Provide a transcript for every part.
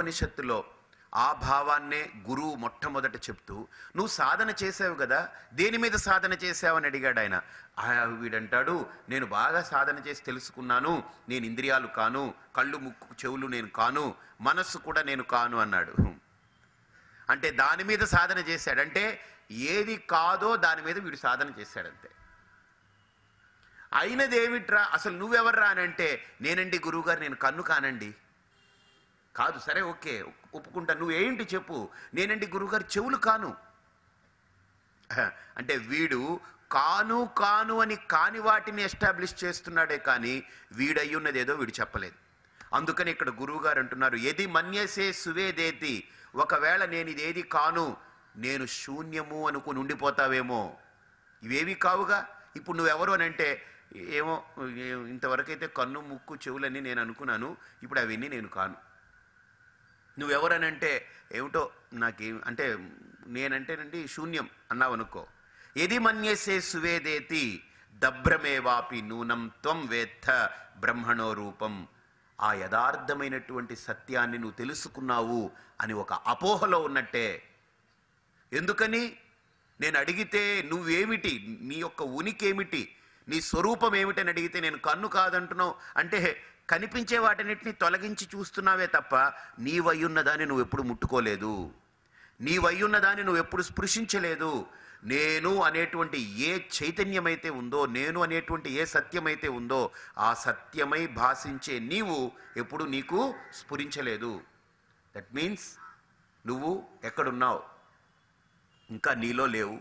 ఉపనిషత్తులో ఆ భావాన్నే గురువు మొట్టమొదట చెప్తూ నువ్వు సాధన చేసావు కదా దేని మీద సాధన చేసావని అడిగాడు ఆయన. వీడంటాడు నేను బాగా సాధన చేసి తెలుసుకున్నాను నేను ఇంద్రియాలు కాను కళ్ళు ముక్కు చెవులు నేను కాను మనస్సు కూడా నేను కాను అన్నాడు. అంటే దాని మీద సాధన చేశాడంటే ఏది కాదో దాని మీద వీడు సాధన చేశాడంతే. అయినదేమిట్రా? అసలు నువ్వెవర్రా అని అంటే నేనండి గురువుగారు నేను కన్ను కానండి. కాదు సరే ఓకే. ఒప్పుకుంటా. నువ్వేంటి చెప్పు? నేనండి గురువుగారు చెవులు కాను. అంటే వీడు కాను కాను అని కాని వాటిని ఎస్టాబ్లిష్ చేస్తున్నాడే కానీ వీడయ్యున్నది ఏదో వీడు చెప్పలేదు. అందుకని ఇక్కడ గురువుగారు అంటున్నారు ఏది మన్యసే సువేదేతి. ఒకవేళ నేను ఇదేది కాను నేను శూన్యము అనుకుని ఉండిపోతావేమో. ఇవేవి కావుగా? ఇప్పుడు నువ్వెవరు అని అంటే ఏమో ఇంతవరకైతే కన్ను ముక్కు చెవులని నేను అనుకున్నాను. ఇప్పుడు అవన్నీ నేను కాను. నువ్వెవరనంటే ఏమిటో నాకేం అంటే నేనంటేనండి శూన్యం అన్నావు అనుకో ఎది మన్యసే సువేదేతి దభ్రమేవాపి నూనం త్వం వేత్త బ్రహ్మణో రూపం. ఆ యథార్థమైనటువంటి సత్యాన్ని నువ్వు తెలుసుకున్నావు అని ఒక అపోహలో ఉన్నట్టే. ఎందుకని? నేను అడిగితే నువ్వేమిటి? నీ యొక్క ఉనికి ఏమిటి నీ స్వరూపం ఏమిటని అడిగితే నేను కన్ను కాదంటున్నావు. అంటే కనిపించే వాటినిటిని తొలగించి చూస్తున్నావే తప్ప నీవయ్యున్న దాన్ని నువ్వు ఎప్పుడు ముట్టుకోలేదు. నీవయ్యున్న దాన్ని నువ్వు ఎప్పుడు స్పృశించలేదు. నేను అనేటువంటి ఏ చైతన్యమైతే ఉందో నేను అనేటువంటి ఏ సత్యమైతే ఉందో ఆ సత్యమై భాషించే నీవు ఎప్పుడు నీకు స్ఫురించలేదు. దట్ మీన్స్ నువ్వు ఎక్కడున్నావు? ఇంకా నీలో లేవు.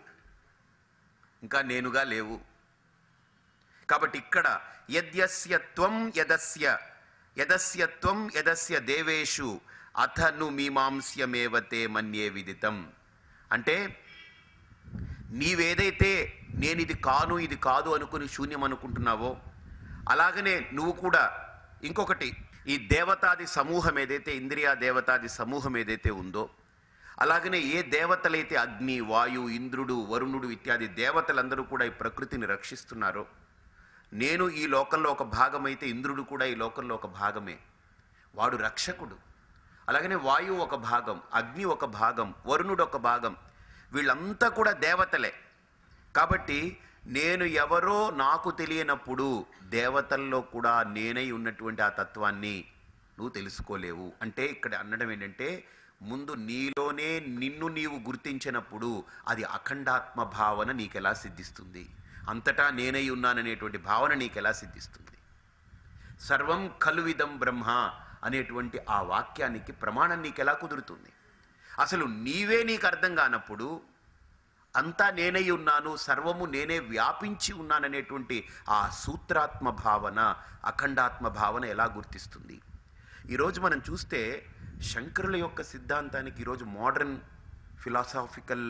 ఇంకా నేనుగా లేవు. కాబట్టి ఇక్కడ యద్యస్య త్వం యదస్య యదస్య త్వం యదస్య దేవేషు అథను మీమాంస్యమేవతే మన్యే విదితం. అంటే నీవేదైతే నేను ఇది కాను ఇది కాదు అనుకుని శూన్యం అనుకుంటున్నావో అలాగనే నువ్వు కూడా ఇంకొకటి ఈ దేవతాది సమూహం ఏదైతే ఇంద్రియ దేవతాది సమూహం ఏదైతే ఉందో అలాగనే ఏ దేవతలైతే అగ్ని వాయు ఇంద్రుడు వరుణుడు ఇత్యాది దేవతలందరూ కూడా ఈ ప్రకృతిని రక్షిస్తున్నారో నేను ఈ లోకంలో ఒక భాగమైతే ఇంద్రుడు కూడా ఈ లోకంలో ఒక భాగమే. వాడు రక్షకుడు. అలాగనే వాయువు ఒక భాగం అగ్ని ఒక భాగం వరుణుడు ఒక భాగం. వీళ్ళంతా కూడా దేవతలే. కాబట్టి నేను ఎవరో నాకు తెలియనప్పుడు దేవతల్లో కూడా నేనై ఉన్నటువంటి ఆ తత్వాన్ని నువ్వు తెలుసుకోలేవు. అంటే ఇక్కడ అనడం ఏంటంటే ముందు నీలోనే నిన్ను నీవు గుర్తించినప్పుడు అది అఖండాత్మ భావన నీకెలా సిద్ధిస్తుంది? అంతటా నేనై ఉన్నాననేటువంటి భావన నీకెలా సిద్ధిస్తుంది? సర్వం కలువిదం బ్రహ్మ అనేటువంటి ఆ వాక్యానికి ప్రమాణం నీకెలా కుదురుతుంది? అసలు నీవే నీకు అర్థం కానప్పుడు అంతా నేనై ఉన్నాను సర్వము నేనే వ్యాపించి ఉన్నాననేటువంటి ఆ సూత్రాత్మ భావన అఖండాత్మ భావన ఎలా గుర్తిస్తుంది? ఈరోజు మనం చూస్తే శంకరుల యొక్క సిద్ధాంతానికి ఈరోజు మోడర్న్ ఫిలాసాఫికల్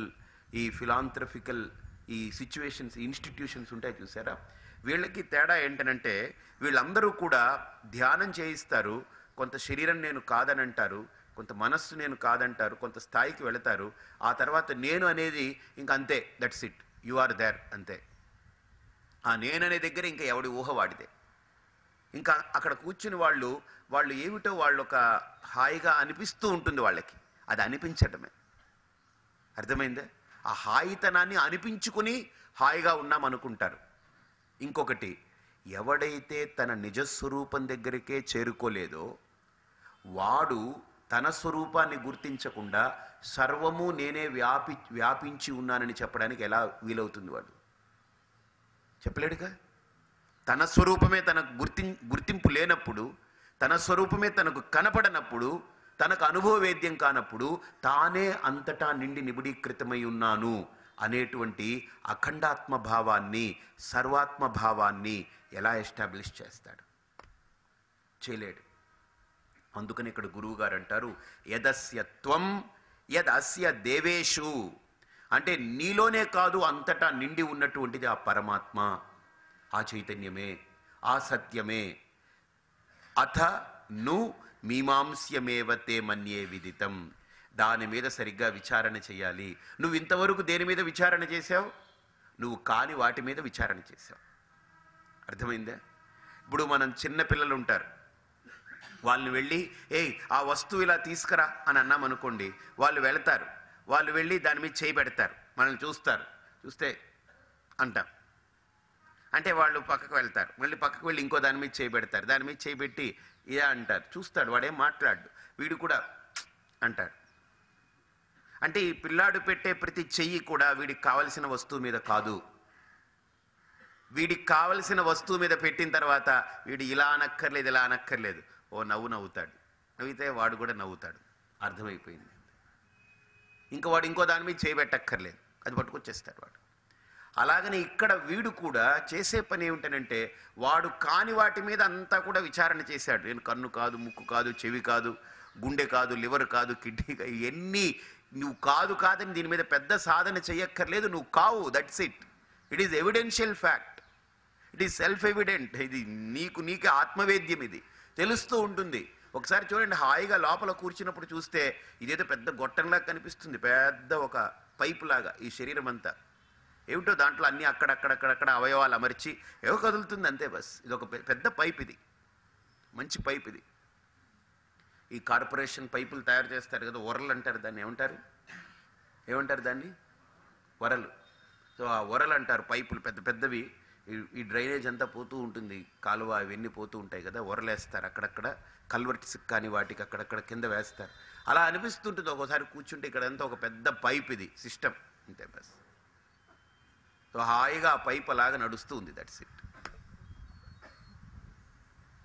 ఈ ఫిలాంథ్రఫికల్ ఈ సిచ్యువేషన్స్ ఇన్స్టిట్యూషన్స్ ఉంటాయి చూసారా? వీళ్ళకి తేడా ఏంటనంటే వీళ్ళందరూ కూడా ధ్యానం చేయిస్తారు. కొంత శరీరం నేను కాదని అంటారు కొంత మనస్సు నేను కాదంటారు. కొంత స్థాయికి వెళతారు. ఆ తర్వాత నేను అనేది ఇంక అంతే that's it you are there అంతే. ఆ నేననే దగ్గర ఇంకా ఎవడి ఊహ వాడిదే. ఇంకా అక్కడ కూర్చుని వాళ్ళు వాళ్ళు ఏమిటో వాళ్ళు ఒక హాయిగా అనిపిస్తూ ఉంటుంది వాళ్ళకి. అది అనిపించటమే అర్థమైందా? ఆ హాయితనాన్ని అనిపించుకుని హాయిగా ఉన్నాం అనుకుంటారు ఇంకొకటి ఎవడైతే తన నిజస్వరూపం దగ్గరికే చేరుకోలేదో వాడు తన స్వరూపాన్ని గుర్తించకుండా సర్వము నేనే వ్యాపి వ్యాపించి ఉన్నానని చెప్పడానికి ఎలా వీలవుతుంది వాడు? చెప్పలేడుగా? తన స్వరూపమే తనకు గుర్తి గుర్తింపు లేనప్పుడు తన స్వరూపమే తనకు కనపడనప్పుడు తనకు అనుభవవేద్యం కానప్పుడు తానే అంతటా నిండి నిబుడీకృతమై ఉన్నాను అనేటువంటి అఖండాత్మ భావాన్ని సర్వాత్మ భావాన్ని ఎలా ఎస్టాబ్లిష్ చేస్తాడు? చేయలేడు. అందుకని ఇక్కడ గురువు గారు అంటారు యదస్యత్వం యదస్య దేవేషు. అంటే నీలోనే కాదు అంతటా నిండి ఉన్నటువంటిది ఆ పరమాత్మ. ఆ చైతన్యమే ఆ సత్యమే. అథ ను మీమాంస్యమేవతే మన్యే విదితం. దాని మీద సరిగ్గా విచారణ చేయాలి. నువ్వు ఇంతవరకు దేని మీద విచారణ చేశావు? నువ్వు కాని వాటి మీద విచారణ చేశావు. అర్థమైందా? ఇప్పుడు మనం చిన్న పిల్లలు ఉంటారు. వాళ్ళని వెళ్ళి ఏయ్ ఆ వస్తువు ఇలా తీసుకురా అని అన్నాం అనుకోండి వాళ్ళు వెళతారు. వాళ్ళు వెళ్ళి దాని మీద చేయి పెడతారు. మనల్ని చూస్తారు. చూస్తే అంటాం. అంటే వాళ్ళు పక్కకు వెళ్తారు. మళ్ళీ పక్కకు వెళ్ళి ఇంకో దాని మీద చేయి పెడతారు. దాని మీద చేయి పెట్టి ఇదే అంటారు. చూస్తాడు వాడేం మాట్లాడు వీడు కూడా అంటాడు. అంటే ఈ పిల్లాడు పెట్టే ప్రతి చెయ్యి కూడా వీడికి కావలసిన వస్తువు మీద కాదు. వీడికి కావలసిన వస్తువు మీద పెట్టిన తర్వాత వీడు ఇలా అనక్కర్లేదు ఇలా అనక్కర్లేదు. ఓ నవ్వు నవ్వుతాడు. నవ్వితే వాడు కూడా నవ్వుతాడు. అర్థమైపోయింది. ఇంకా వాడు ఇంకో దాని మీద చేయబెట్టక్కర్లేదు అది పట్టుకొచ్చేస్తాడు వాడు. అలాగనే ఇక్కడ వీడు కూడా చేసే పని ఏమిటనంటే వాడు కాని వాటి మీద అంతా కూడా విచారణ చేశాడు. నేను కన్ను కాదు ముక్కు కాదు చెవి కాదు గుండె కాదు లివర్ కాదు కిడ్నీ కాదు ఇవన్నీ నువ్వు కాదు కాదని దీని మీద పెద్ద సాధన చెయ్యక్కర్లేదు. నువ్వు కావు that's it it is evidential fact it is self evident ఇది నీకు నీకే ఆత్మవేద్యం ఇది. తెలుస్తూ ఉంటుంది. ఒకసారి చూడండి హాయిగా లోపల కూర్చున్నప్పుడు చూస్తే ఇదేదో పెద్ద గొట్టంలాగా కనిపిస్తుంది. పెద్ద ఒక పైపు లాగా ఈ శరీరం అంతా ఏమిటో దాంట్లో అన్ని అక్కడక్కడక్కడక్కడ అవయవాలు అమర్చి ఏవో కదులుతుంది అంతే బస్. ఇది ఒక పెద్ద పైప్ ఇది. మంచి పైప్ ఇది. ఈ కార్పొరేషన్ పైపులు తయారు చేస్తారు కదా ఒరలు అంటారు దాన్ని. ఏమంటారు? ఏమంటారు దాన్ని? వరలు. సో ఆ వరలు అంటారు పైపులు పెద్ద పెద్దవి. ఈ- ఈ డ్రైనేజ్ అంతా పోతూ ఉంటుంది. కాలువ ఇవన్నీ పోతూ ఉంటాయి కదా వరలేస్తారు అక్కడక్కడ. కల్వర్ట్స్ కానీ వాటికి అక్కడక్కడ కింద వేస్తారు. అలా అనిపిస్తుంటుంది. ఒకసారి కూర్చుంటే ఇక్కడంతా ఒక పెద్ద పైప్ ఇది సిస్టమ్. అంతే బస్. సో హాయిగా ఆ పైప్ అలాగా నడుస్తూ ఉంది దట్స్ ఇట్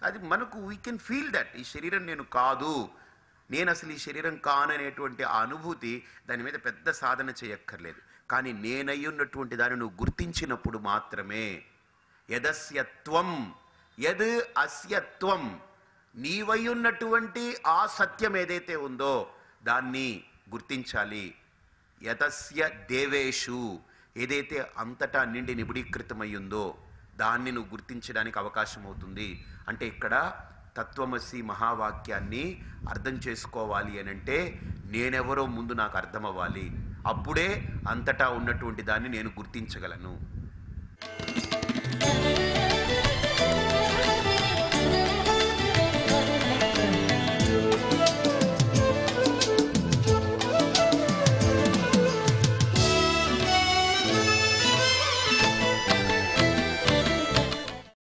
అది మనకు వీ కెన్ ఫీల్ దట్ ఈ శరీరం నేను కాదు. నేను అసలు ఈ శరీరం కాననేటువంటి ఆ అనుభూతి దాని మీద పెద్ద సాధన చేయక్కర్లేదు. కానీ నేనయ్యున్నటువంటి దాన్ని నువ్వు గుర్తించినప్పుడు మాత్రమే యదస్యత్వం యద్ అస్యత్వం నీవయ్యున్నటువంటి ఆ సత్యం ఏదైతే ఉందో దాన్ని గుర్తించాలి. యతస్య దేవేషు ఏదైతే అంతటా నిండి నిబిడీకృతమయ్యిందో దాన్ని నువ్వు గుర్తించడానికి అవకాశం అవుతుంది అంటే ఇక్కడ తత్వమసి మహావాక్యాన్ని అర్థం చేసుకోవాలి అని అంటే నేనెవరో ముందు నాకు అర్థమవ్వాలి. అప్పుడే అంతటా ఉన్నటువంటి దాన్ని నేను గుర్తించగలను. thank you